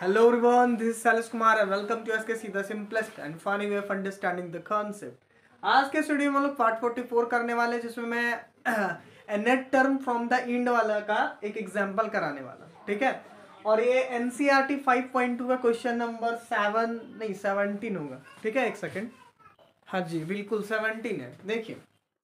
Hello everyone, this is Salish Kumar and welcome to SKC, the simplest and funny way of understanding the concept. आज के studio में हम लोग part 44 करने वाले हैं जिसमें मैं nth term from the end वाला का एक एग्जांपल कराने वाला ठीक है? और ये एनसीईआरटी 5.2 का क्वेश्चन नंबर सेवन नहीं सेवनटीन होगा ठीक है? एक सेकंड हाँ जी बिल्कुल सेवनटीन है। देखिए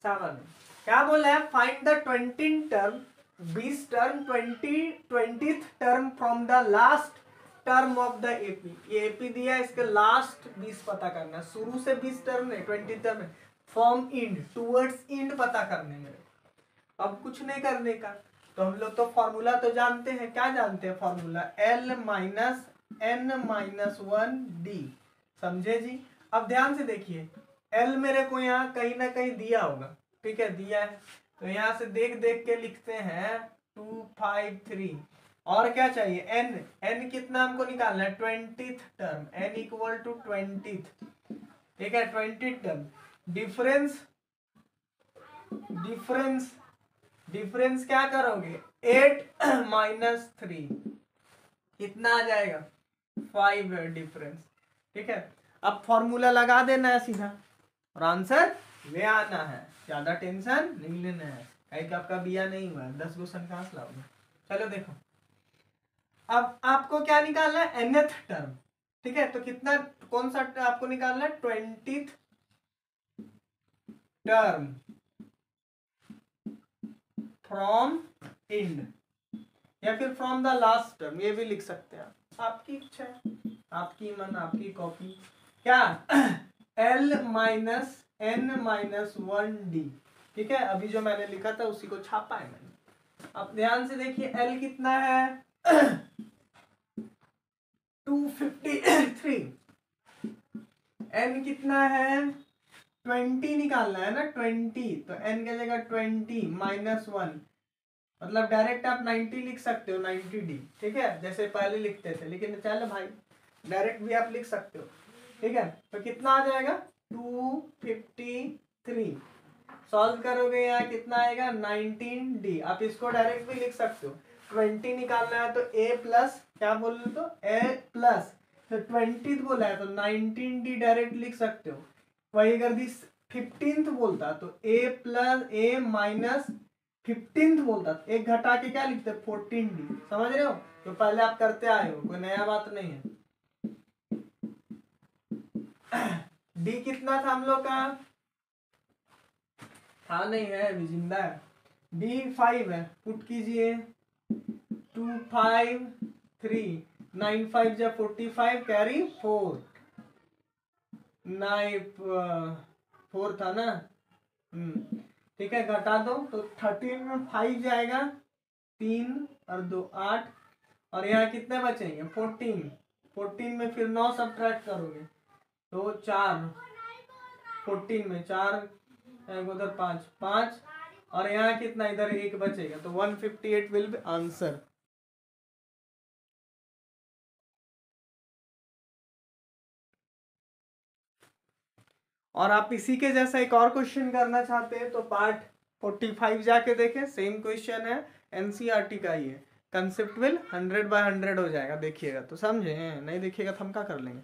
सेवन क्या बोला है? फाइंड द ट्वेंटी टर्म बीस term twenty twenty term from the last term of the AP ये एपी दिया इसके लास्ट बीस पता करना है। शुरू से बीस टर्म नहीं ट्वेंटी टर्म है। फ्रॉम इंड टूवर्ड्स इंड पता करने में अब कुछ नहीं करने का। तो हम लोग तो फॉर्मूला तो जानते हैं। क्या जानते हैं formula L minus N minus one D समझे जी? अब ध्यान से देखिए। एल मेरे को यहाँ कहीं ना कहीं दिया होगा। ठीक है, दिया है। तो यहाँ से देख देख के लिखते हैं। टू फाइव थ्री और क्या चाहिए? एन एन कितना हमको निकालना है? Twenty term N equal to twenty ठीक है? Twenty term difference difference difference क्या करोगे? एट माइनस थ्री कितना आ जाएगा? फाइव डिफरेंस ठीक है? अब फॉर्मूला लगा देना है सीधा। और आंसर ले आना है। ज़्यादा टेंशन नहीं लेना है। कहीं का आपका बिया नहीं हुआ है। दस क्वेश्चन कहाँ से लाओगे। चलो देखो। अब आपको क्या निकालना है? एनथ टर्म ठीक है? तो कितना, कौन सा आपको निकालना है? ट्वेंटी टर्म फ्रॉम इंड या फिर फ्रॉम द लास्ट टर्म ये भी लिख सकते हैं आप। आपकी इच्छा है। आपकी मन, आपकी कॉपी क्या? L minus N minus one D ठीक है? अभी जो मैंने लिखा था, उसी को छापा है मैंने। अब ध्यान से देखिए एल कितना है? टू फिफ्टी थ्री एन कितना है? ट्वेंटी निकालना है ना ट्वेंटी तो एन का जगह ट्वेंटी माइनस वन मतलब डायरेक्ट आप नाइन्टी लिख सकते हो नाइन्टी डी ठीक है? जैसे पहले लिखते थे, लेकिन चलो भाई डायरेक्ट भी आप लिख सकते हो। ठीक है? तो कितना आ जाएगा? टू फिफ्टी थ्री सॉल्व करोगे यहाँ कितना आएगा? नाइनटीन डी आप इसको डायरेक्ट भी लिख सकते हो। ट्वेंटी निकालना है तो ए प्लस क्या बोल रहे तो ए प्लस तो ट्वेंटी बोला है तो नाइनटीन डी डायरेक्ट लिख सकते हो। वही अगर दिस फिफ्टींथ बोलता तो A plus A minus fifteenth बोलता तो एक घटा के क्या लिखते फोर्टीन डी समझ रहे हो? तो पहले आप करते आए हो, कोई नया बात नहीं है। डी कितना था हम लोग का? हाँ नहीं है, अभी ज़िंदा है। डी फाइव है, पुट कीजिए। Two five three nine five जा forty five carry four nine four था ना? हम्म ठीक है, घटा दो तो थर्टीन में फाइव जाएगा, तीन और दो, आठ। और यहाँ कितने बचेंगे फोर्टीन फोर्टीन में फिर नौ सब करोगे तो चार। फोर्टीन में चार उधर पाँच पाँच। और यहाँ कितना? इधर एक बचेगा तो one fifty eight will be answer और आप इसी के जैसा एक और क्वेश्चन करना चाहते हैं तो पार्ट फोर्टी फाइव जाके देखें। सेम क्वेश्चन है एनसीईआरटी का ही है। Concept will hundred by hundred हो जाएगा, देखिएगा तो। समझे? नहीं देखिएगा तो हम क्या कर लेंगे?